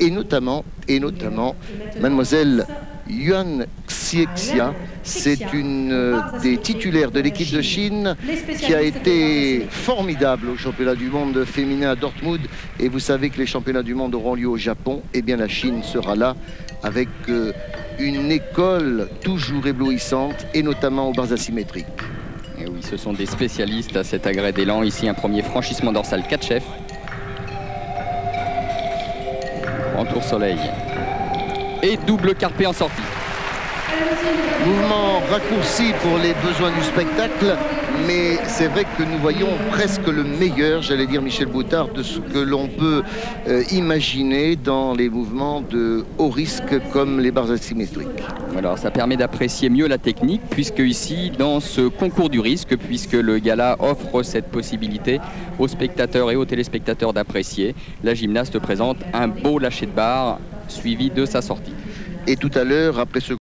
et notamment, et notamment mademoiselle Yuan Xiexia, c'est une euh, des titulaires de l'équipe de Chine qui a été formidable au championnat du monde féminin à Dortmund. Et vous savez que les championnats du monde auront lieu au Japon. Et eh bien la Chine sera là avec euh, une école toujours éblouissante et notamment aux barres asymétriques. Et oui, ce sont des spécialistes à cet agrès d'élan. Ici, un premier franchissement dorsal 4 chefs. En tour soleil. Et double carpé en sortie. Mouvement raccourci pour les besoins du spectacle, mais c'est vrai que nous voyons presque le meilleur, j'allais dire Michel Boutard, de ce que l'on peut euh, imaginer dans les mouvements de haut risque comme les barres asymétriques. Alors ça permet d'apprécier mieux la technique, puisque ici, dans ce concours du risque, puisque le gala offre cette possibilité aux spectateurs et aux téléspectateurs d'apprécier, la gymnaste présente un beau lâcher de barre suivi de sa sortie. Et tout à l'heure, après ce